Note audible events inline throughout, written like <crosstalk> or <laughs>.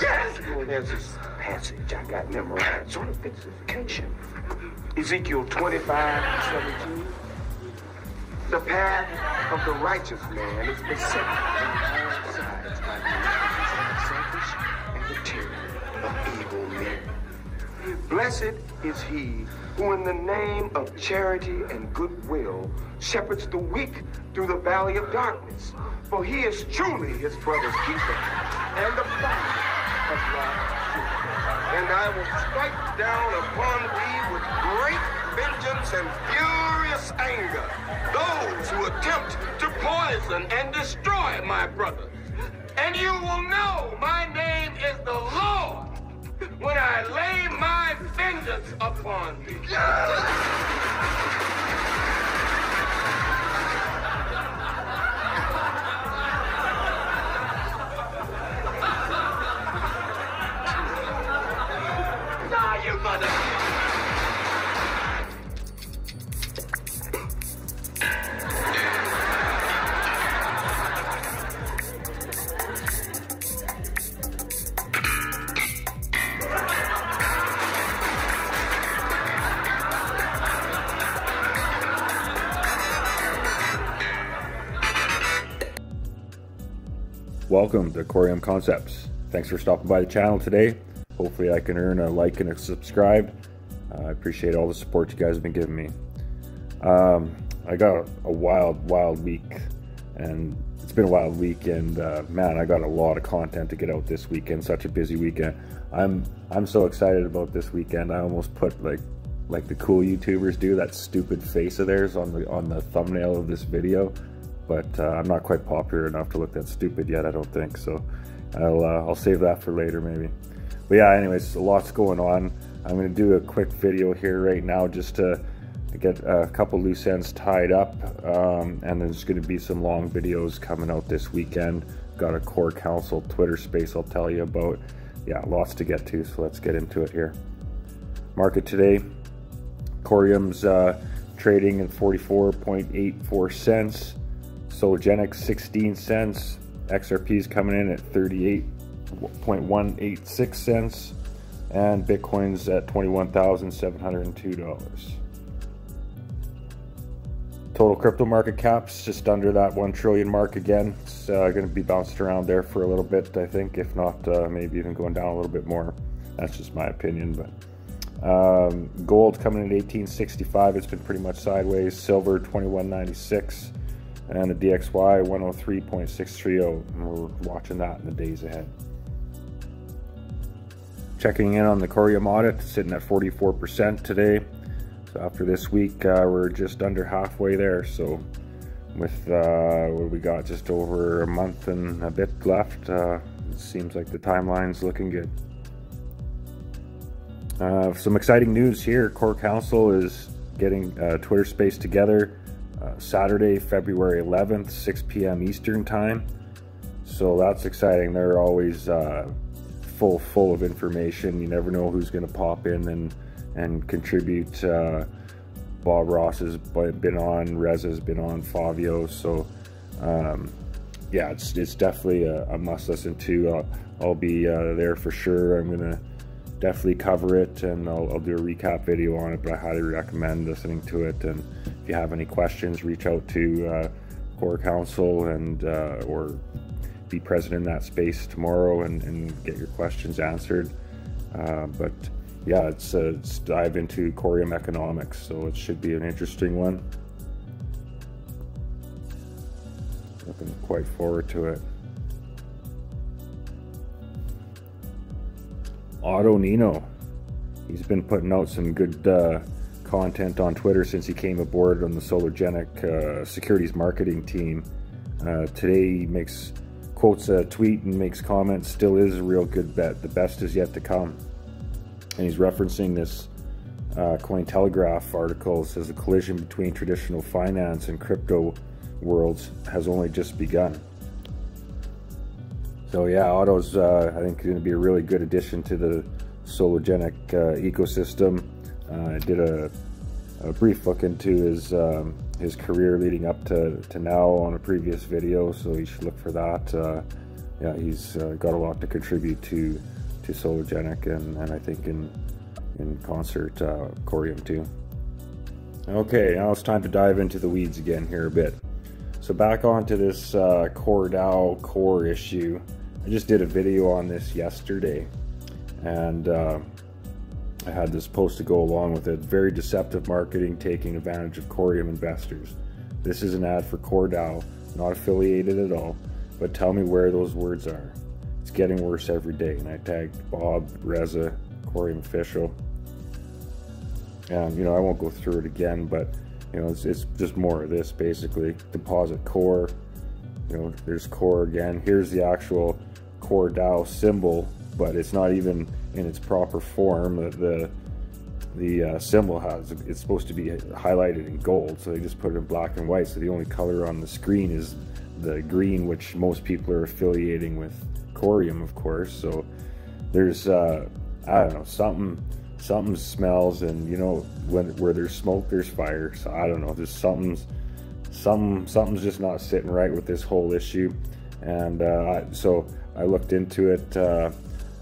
Yes! There's this passage I got memorized, sort of vitrification. Ezekiel 25, 17. The path of the righteous man is beset on by the selfish and the of evil men. Blessed is he who in the name of charity and goodwill shepherds the weak through the valley of darkness. For he is truly his brother's keeper and the father of God's And I will strike down upon thee with great vengeance and furious anger those who attempt to poison and destroy my brother. And you will know my name is the Lord when I lay my vengeance upon thee. Nah, you mother. Welcome to Coreum Concepts. Thanks for stopping by the channel today. Hopefully, I can earn a like and a subscribe. Uh, I appreciate all the support you guys have been giving me. Um, I got a wild, wild week, and it's been a wild week. And uh, man, I got a lot of content to get out this weekend. Such a busy weekend. I'm I'm so excited about this weekend. I almost put like like the cool YouTubers do that stupid face of theirs on the on the thumbnail of this video but uh, I'm not quite popular enough to look that stupid yet, I don't think. So I'll, uh, I'll save that for later maybe. But yeah, anyways, a lot's going on. I'm going to do a quick video here right now just to get a couple loose ends tied up. Um, and there's going to be some long videos coming out this weekend. Got a core council Twitter space I'll tell you about. Yeah, lots to get to, so let's get into it here. Market today, Coreum's uh, trading at 44.84 cents. Sologenic 16 cents. XRP is coming in at 38.186 cents. And Bitcoin's at $21,702. Total crypto market cap's just under that 1 trillion mark again. It's uh, going to be bouncing around there for a little bit, I think, if not uh, maybe even going down a little bit more. That's just my opinion, but um, gold coming in at 1865. It's been pretty much sideways. Silver 2196 and the DXY 103.630. And we're watching that in the days ahead. Checking in on the Coreum audit, sitting at 44% today. So after this week, uh, we're just under halfway there. So with uh, what we got, just over a month and a bit left, uh, it seems like the timeline's looking good. Uh, some exciting news here. Core Council is getting uh, Twitter Space together uh, Saturday, February 11th, 6 p.m. Eastern Time. So that's exciting. They're always uh, full full of information. You never know who's going to pop in and and contribute. Uh, Bob Ras has been on, Reza has been on, Fabio. So um, yeah, it's it's definitely a, a must listen to. I'll, I'll be uh, there for sure. I'm gonna definitely cover it and I'll, I'll, do a recap video on it but I highly recommend listening to it and if you have any questions reach out to uh, core council and uh, or be present in that space tomorrow and, and get your questions answered. Uh, but yeah it's, uh, it's dive into coreum economics. So it should be an interesting one. Looking quite forward to it. Otto Nino. He's been putting out some good uh, content on Twitter since he came aboard on the Sologenic uh, Securities Marketing team. Uh, today he makes quotes a tweet and makes comments. Still is a real good bet. The best is yet to come. And he's referencing this uh, Cointelegraph article. Says the collision between traditional finance and crypto worlds has only just begun. So yeah, Otto's uh, I think going to be a really good addition to the Sologenic uh. I did a, a, brief look into his um, his career leading up to, to now on a previous video, so you should look for that. Uh, yeah, he's uh, got a lot to contribute to to Sologenic and, and I think in in concert uh, Coreum too. Okay, now it's time to dive into the weeds again here a bit. So back onto this uh, core issue. I just did a video on this yesterday, and uh, I had this post to go along with it. Very deceptive marketing taking advantage of Coreum investors. This is an ad for CoreDAO, not affiliated at all, but tell me where those words are. It's getting worse every day. And I tagged Bob, Reza, Coreum Official. And, you know, I won't go through it again, but, you know, it's, it's just more of this basically. Deposit core, you know, there's core again. Here's the actual CoreDAO symbol, but it's not even in its proper form. The, the uh, symbol has. It's supposed to be highlighted in gold, so they just put it in black and white. So the only color on the screen is the green, which most people are affiliating with coreum, of course. So there's, uh, I don't know, something, something smells, and you know, when where there's smoke, there's fire. So I don't know, there's something's, some something's just not sitting right with this whole issue, and uh, so I looked into it. Uh,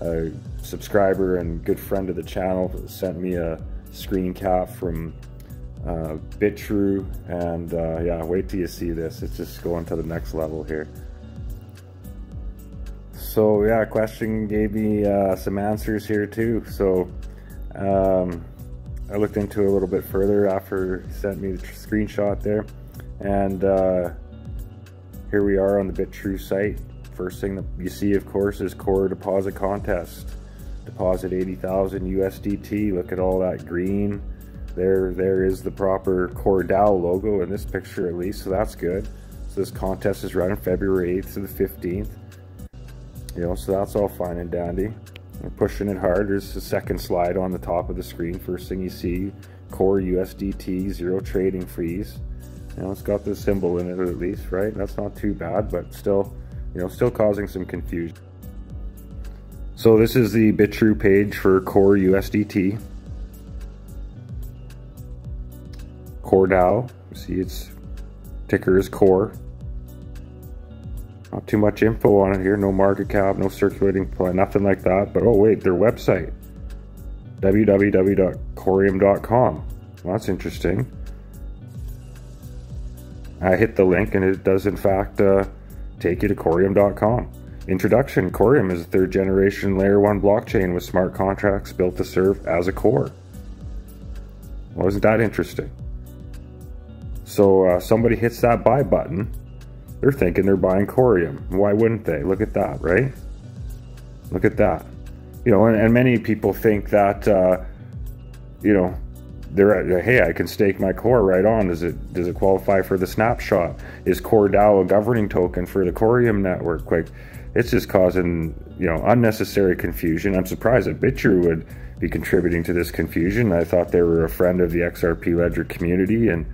a subscriber and good friend of the channel sent me a screen cap from uh, Bitrue and uh, yeah wait till you see this. It's just going to the next level here. So yeah question gave me uh, some answers here too. So um, I looked into it a little bit further after he sent me the screenshot there. And uh, here we are on the Bitrue site First thing that you see, of course, is core deposit contest. Deposit 80,000 USDT. Look at all that green. There, there is the proper core CoreDAO logo in this picture at least, so that's good. So this contest is running February 8th to the 15th. You know, so that's all fine and dandy. We're pushing it hard. There's a second slide on the top of the screen. First thing you see, core USDT, zero trading fees. You know, it's got the symbol in it at least, right? That's not too bad, but still, you know, still causing some confusion. So this is the Bitrue page for Core USDT. CoreDAO, see its ticker is Core. Not too much info on it here, no market cap, no circulating plan, nothing like that. But oh wait, their website, www.coreum.com. Well, that's interesting. I hit the link and it does in fact uh, take you to Coreum.com. Introduction Coreum is a third generation layer 1 blockchain with smart contracts built to serve as a core. Wasn't that interesting? So uh, somebody hits that buy button, they're thinking they're buying Coreum. Why wouldn't they? Look at that, right? Look at that. You know, and, and many people think that, uh, you know, hey, I can stake my core right on. Does it does it qualify for the snapshot? Is CoreDAO a governing token for the Coreum network? Like, it's just causing you know unnecessary confusion. I'm surprised that Bitrue would be contributing to this confusion. I thought they were a friend of the XRP Ledger community, and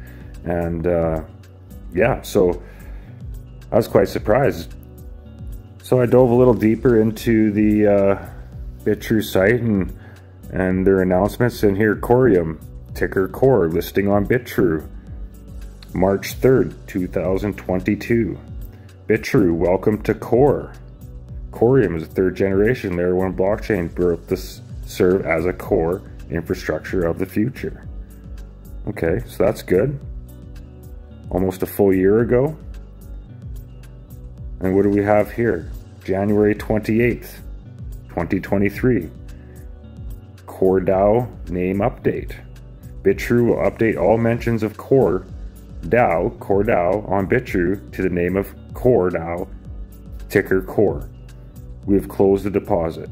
and uh, yeah, so I was quite surprised. So I dove a little deeper into the uh, Bitrue site and and their announcements, and here Coreum ticker core listing on Bitrue. March 3rd, 2022. Bitrue, welcome to Core. Coreum is a third generation layer 1 blockchain built to serve as a core infrastructure of the future. Okay, so that's good. Almost a full year ago. And what do we have here? January 28th, 2023. CoreDAO name update. Bitrue will update all mentions of Core DAO, Core DAO, on Bitrue to the name of Core DAO, ticker Core. We have closed the deposit.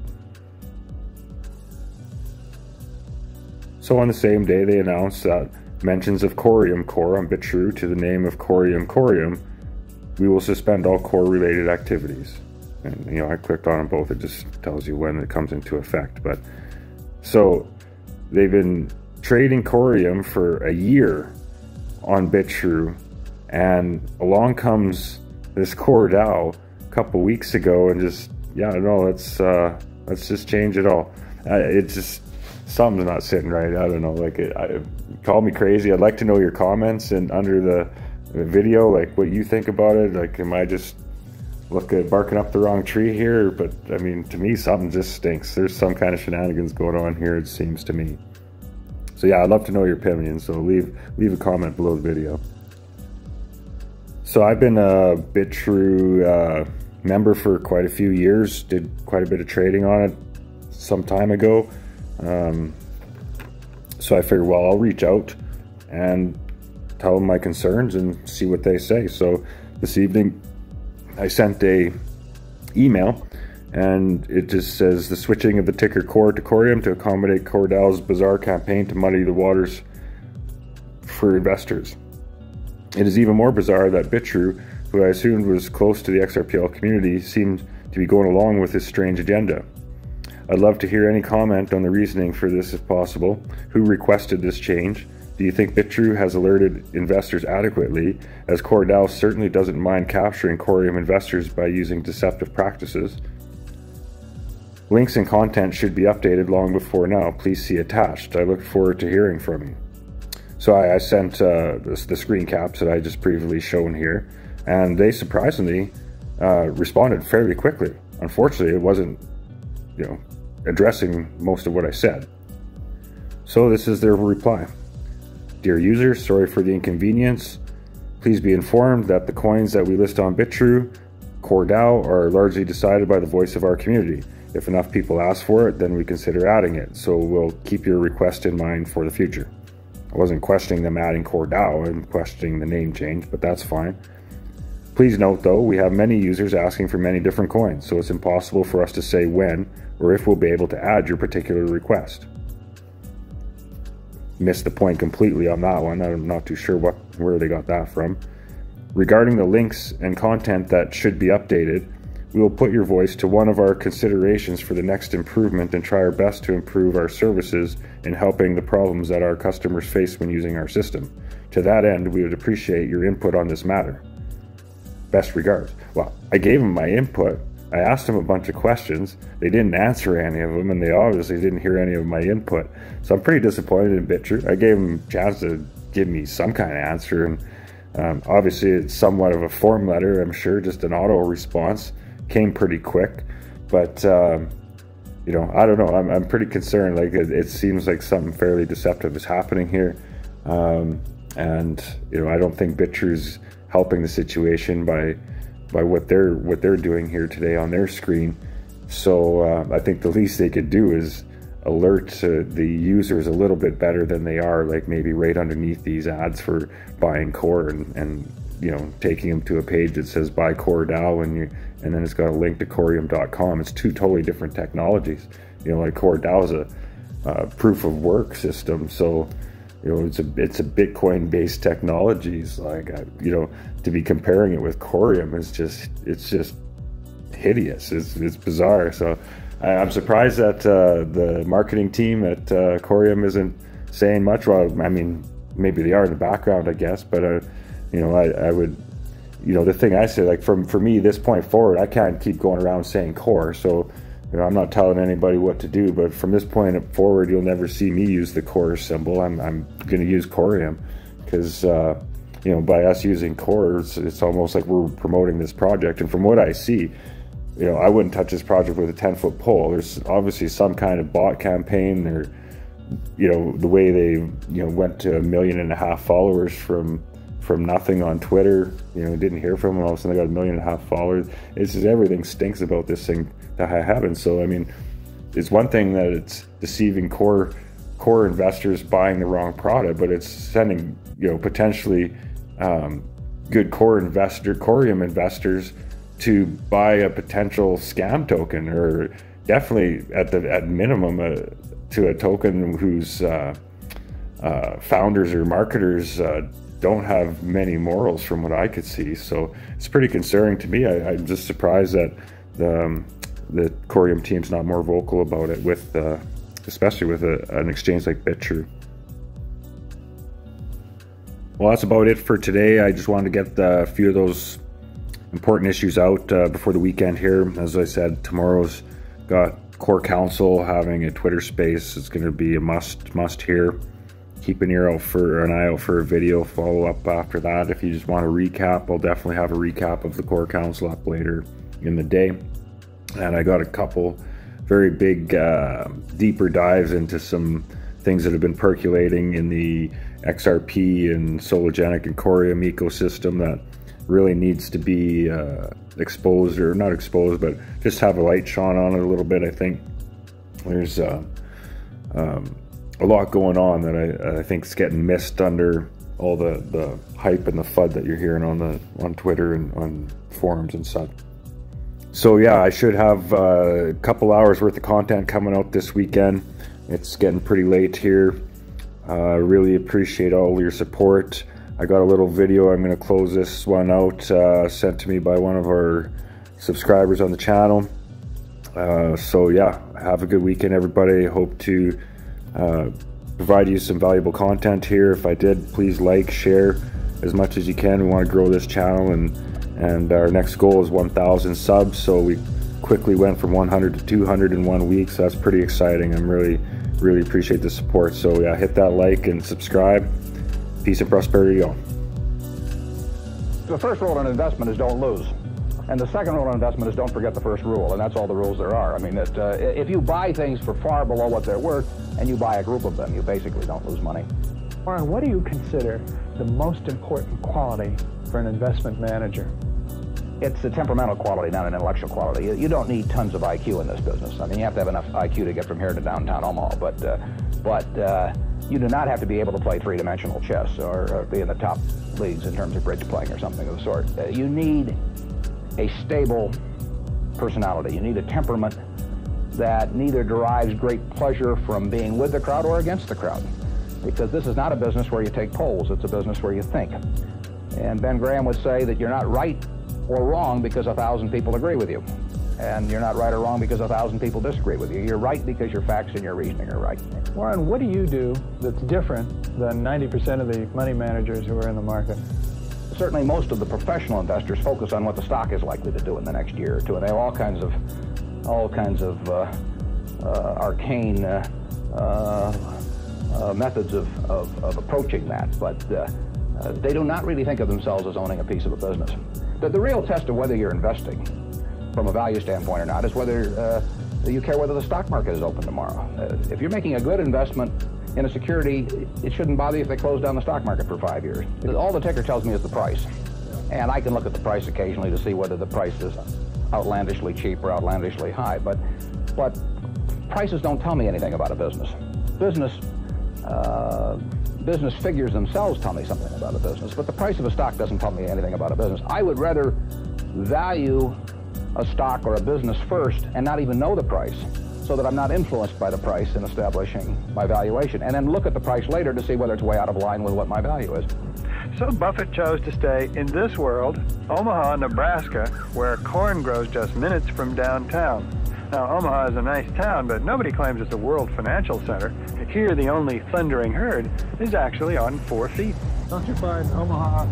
So on the same day, they announced that mentions of Coreum Core on Bitrue to the name of Coreum Coreum, we will suspend all core related activities. And you know, I clicked on them both. It just tells you when it comes into effect. But so they've been trading Coreum for a year on Bitrue, and along comes this CoreDAO a couple weeks ago, and just yeah, no, let's uh, let's just change it all. Uh, it's just something's not sitting right. I don't know. Like, it, I, call me crazy. I'd like to know your comments and under the, the video, like what you think about it. Like, am I just look at barking up the wrong tree here, but I mean, to me, something just stinks. There's some kind of shenanigans going on here, it seems to me. So yeah, I'd love to know your opinion. So leave leave a comment below the video. So I've been a Bitrue uh, member for quite a few years. Did quite a bit of trading on it some time ago. Um, so I figured, well, I'll reach out and tell them my concerns and see what they say. So this evening, I sent a email and it just says the switching of the ticker core to Coreum to accommodate CoreDAO's bizarre campaign to muddy the waters for investors. It is even more bizarre that Bitrue, who I assumed was close to the XRPL community, seemed to be going along with this strange agenda. I'd love to hear any comment on the reasoning for this if possible. Who requested this change? Do you think Bitrue has alerted investors adequately, as CoreDAO certainly doesn't mind capturing Coreum investors by using deceptive practices? Links and content should be updated long before now. Please see attached. I look forward to hearing from you. So I, I sent uh, the, screen caps that I just previously shown here, and they surprisingly uh, responded fairly quickly. Unfortunately, it wasn't, you know, addressing most of what I said. So this is their reply. Dear user, sorry for the inconvenience. Please be informed that the coins that we list on Bitrue, CoreDAO, are largely decided by the voice of our community. If enough people ask for it, then we consider adding it, so we'll keep your request in mind for the future. I wasn't questioning them adding CoreDAO and questioning the name change, but that's fine. Please note though, we have many users asking for many different coins, so it's impossible for us to say when or if we'll be able to add your particular request missed the point completely on that one. I'm not too sure what where they got that from. Regarding the links and content that should be updated, we will put your voice to one of our considerations for the next improvement and try our best to improve our services in helping the problems that our customers face when using our system. To that end, we would appreciate your input on this matter. Best regards. Well, I gave them my input I asked them a bunch of questions. They didn't answer any of them, and they obviously didn't hear any of my input. So I'm pretty disappointed in Bitrue. I gave them a chance to give me some kind of answer, and um, obviously it's somewhat of a form letter, I'm sure, just an auto response. Came pretty quick, but um, you know, I don't know. I'm, I'm pretty concerned. Like it, it, seems like something fairly deceptive is happening here, um, and you know, I don't think Bitrue's helping the situation by by what they're what they're doing here today on their screen. So uh, I think the least they could do is alert the users a little bit better than they are, like maybe right underneath these ads for buying core and, and you know taking them to a page that says buy core DAO and you and then it's got a link to coreum.com. It's two totally different technologies. You know, like core DAO is a proof of work system, so you know it's a it's a bitcoin based technologies. Like you know to be comparing it with coreum is just it's just hideous. It's, it's bizarre. So I, am surprised that uh, the marketing team at uh, coreum isn't saying much. Well i mean maybe they are in the background i guess but uh, you know I, I would you know the thing i say like from for me this point forward i can't keep going around saying core so you know, I'm not telling anybody what to do, but from this point forward, you'll never see me use the core symbol. I'm, I'm going to use Coreum because, uh, you know, by us using core, it's, it's, almost like we're promoting this project. And from what I see, you know, I wouldn't touch this project with a 10 foot pole. There's obviously some kind of bot campaign or, you know, the way they, you know, went to a million and a half followers from from nothing on Twitter. You know, didn't hear from them. All of a sudden, they got a million and a half followers. It's just everything stinks about this thing that happened. So, I mean, it's one thing that it's deceiving core core investors buying the wrong product, but it's sending you know potentially um, good core investor, Coreum investors to buy a potential scam token, or definitely at the at minimum uh, to a token whose uh, uh, founders or marketers uh, don't have many morals from what I could see. So it's pretty concerning to me. I, am just surprised that the, um, the Coreum team's not more vocal about it with, uh, especially with a, an exchange like Bitrue. Well, that's about it for today. I just wanted to get a few of those important issues out uh, before the weekend here. As I said, tomorrow's got Core Council having a Twitter space. It's going to be a must must here. Keep an ear out for an eye out for a video follow up after that. If you just want a recap, I'll definitely have a recap of the core council up later in the day. And I got a couple very big, uh, deeper dives into some things that have been percolating in the XRP and Sologenic and Coreum ecosystem that really needs to be uh, exposed or not exposed, but just have a light shone on it a little bit. I think there's uh, um, a lot going on that I, I think is getting missed under all the, the hype and the FUD that you're hearing on the on Twitter and on forums and such. So yeah, I should have uh, a couple hours worth of content coming out this weekend. It's getting pretty late here. I uh, really appreciate all your support. I got a little video. I'm going to close this one out, uh, sent to me by one of our subscribers on the channel. Uh, so yeah, have a good weekend, everybody. Hope to uh, provide you some valuable content here. If I did, please like, share as much as you can. We want to grow this channel, and and our next goal is 1,000 subs. So we quickly went from 100 to 200 in one week. So that's pretty exciting. I'm really really appreciate the support. So yeah, hit that like and subscribe. Peace and prosperity, y'all. The first rule in investment is don't lose. And the second rule in investment is don't forget the first rule, and that's all the rules there are. I mean, that uh, if you buy things for far below what they're worth, and you buy a group of them, you basically don't lose money. Warren, what do you consider the most important quality for an investment manager? It's a temperamental quality, not an intellectual quality. You, you, don't need tons of IQ in this business. I mean, you have to have enough IQ to get from here to downtown Omaha, but uh, but uh, you do not have to be able to play three-dimensional chess or, or, be in the top leagues in terms of bridge playing or something of the sort. Uh, you need a stable personality. You need a temperament that neither derives great pleasure from being with the crowd or against the crowd. Because this is not a business where you take polls, it's a business where you think. And Ben Graham would say that you're not right or wrong because a thousand people agree with you. And you're not right or wrong because a thousand people disagree with you. You're right because your facts and your reasoning are right. Warren, what do you do that's different than 90% of the money managers who are in the market? Certainly most of the professional investors focus on what the stock is likely to do in the next year or two, and they have all kinds of, all kinds of uh, uh, arcane uh, uh methods of, of, of, approaching that, but uh, uh, they do not really think of themselves as owning a piece of a business. The, the real test of whether you're investing from a value standpoint or not is whether you care whether the stock market is open tomorrow. Uh, if you're making a good investment in a security, it shouldn't bother you if they close down the stock market for five years. All the ticker tells me is the price. And I can look at the price occasionally to see whether the price is outlandishly cheap or outlandishly high. But, but prices don't tell me anything about a business. Business, uh, business figures themselves tell me something about a business, but the price of a stock doesn't tell me anything about a business. I would rather value a stock or a business first and not even know the price so that I'm not influenced by the price in establishing my valuation and then look at the price later to see whether it's way out of line with what my value is. So Buffett chose to stay in this world, Omaha, Nebraska, where corn grows just minutes from downtown. Now, Omaha is a nice town, but nobody claims it's a world financial center. Here, the only thundering herd is actually on four feet. Don't you find Omaha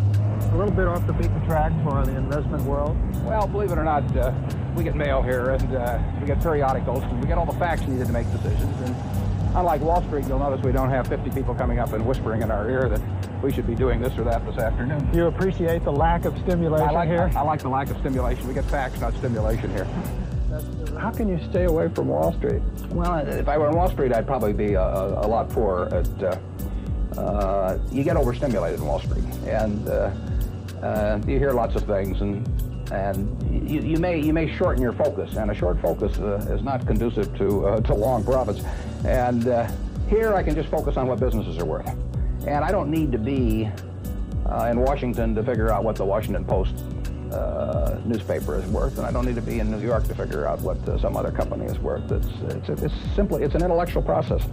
a little bit off the beaten track for the investment world? Well, believe it or not, uh, we get mail here and uh, we get periodicals and we get all the facts needed to make decisions. And unlike Wall Street, you'll notice we don't have 50 people coming up and whispering in our ear that we should be doing this or that this afternoon. You appreciate the lack of stimulation I like, here? I, I like the lack of stimulation. We get facts, not stimulation here. How can you stay away from Wall Street? Well, if I were on Wall Street, I'd probably be a, a lot poorer. At, uh, uh, you get overstimulated in Wall Street, and uh, uh, you hear lots of things, and and you, you, may you may shorten your focus, and a short focus uh, is not conducive to uh, to long profits. And uh, here, I can just focus on what businesses are worth, and I don't need to be uh, in Washington to figure out what the Washington Post uh, newspaper is worth, and I don't need to be in New York to figure out what some other company is worth. It's it's, it's simply it's an intellectual process.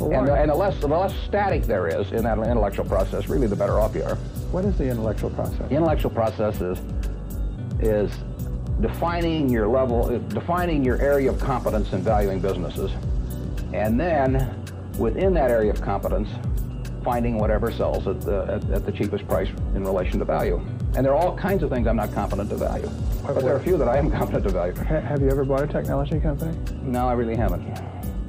And, and, the less the less static there is in that intellectual process, really, the better off you are. What is the intellectual process? The intellectual process is is defining your level, defining your area of competence in valuing businesses, and then within that area of competence, finding whatever sells at the, at, at the cheapest price in relation to value. And there are all kinds of things I'm not competent to value, but there are a few that I am <laughs> competent to value. Have you ever bought a technology company? No, I really haven't.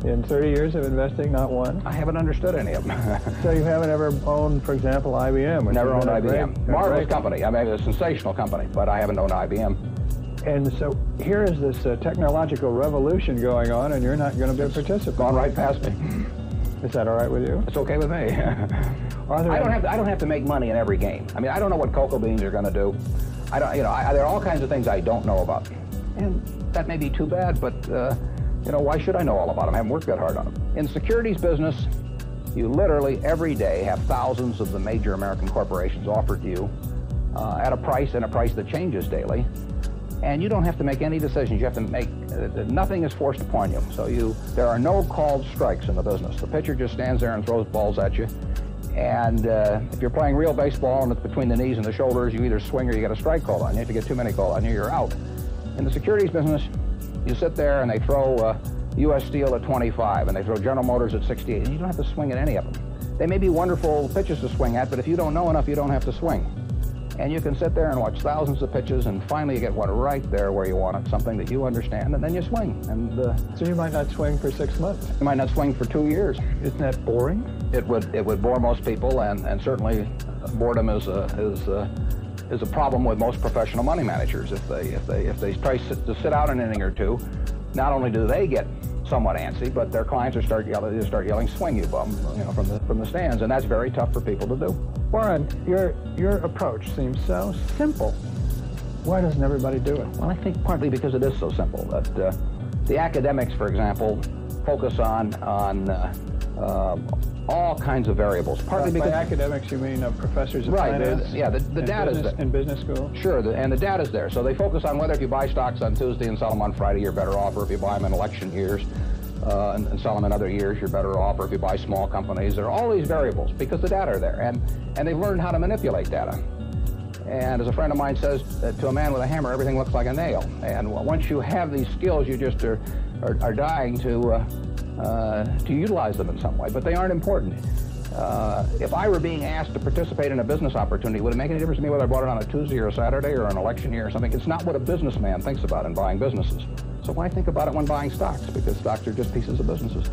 In 30 years of investing, not one? I haven't understood any of them. <laughs> so you haven't ever owned, for example, IBM? Never owned IBM. great- Marvelous great- company. I mean, it's a sensational company, but I haven't owned IBM. And so here is this uh, technological revolution going on, and you're not going to be a participant. Gone right past me. Is that all right with you? It's okay with me. <laughs> Arthur, I don't have to, I don't have to make money in every game. I mean, I don't know what cocoa beans are going to do. I don't, you know, I, there are all kinds of things I don't know about, and that may be too bad. But uh, you know, why should I know all about them? I haven't worked that hard on them. In securities business, you literally every day have thousands of the major American corporations offered to you uh, at a price and a price that changes daily. And you don't have to make any decisions. You have to make uh, nothing is forced upon you. So you there are no called strikes in the business. The pitcher just stands there and throws balls at you. And uh, if you're playing real baseball and it's between the knees and the shoulders, you either swing or you get a strike called on you. If you get too many called on you, you're out. In the securities business, you sit there and they throw uh, U.S. Steel at 25 and they throw General Motors at 68, and you don't have to swing at any of them. They may be wonderful pitches to swing at, but if you don't know enough, you don't have to swing. And you can sit there and watch thousands of pitches, and finally you get one right there where you want it, something that you understand, and then you swing. And uh, So you might not swing for six months. you might not swing for two years. Isn't that boring? It would it would bore most people, and, and certainly boredom is a is a, is a problem with most professional money managers. If they if they if they try sit, to sit out an inning or two, not only do they get somewhat antsy, but their clients are start yelling they start yelling "swing you bum" you know from the from the stands, and that's very tough for people to do. Warren, your your approach seems so simple. Why doesn't everybody do it? Well, I think partly because it is so simple that uh, the academics, for example, focus on on uh, um, all kinds of variables. Partly because academics, you mean uh, professors of Right, finance? yeah, the- the business, there. in business school. Sure, the, and the data's there. So they focus on whether if you buy stocks on Tuesday and sell them on Friday, you're better off, or if you buy them in election years uh, and, and sell them in other years, you're better off, or if you buy small companies. There are all these variables because the data are there, and, and they've learned how to manipulate data. And as a friend of mine says, uh, to a man with a hammer, everything looks like a nail. And once you have these skills, you just are, are, are dying to, uh, uh, to utilize them in some way, but they aren't important. Uh, if I were being asked to participate in a business opportunity, would it make any difference to me whether I bought it on a Tuesday or a Saturday or an election year or something? It's not what a businessman thinks about in buying businesses. So why think about it when buying stocks? Because stocks are just pieces of businesses.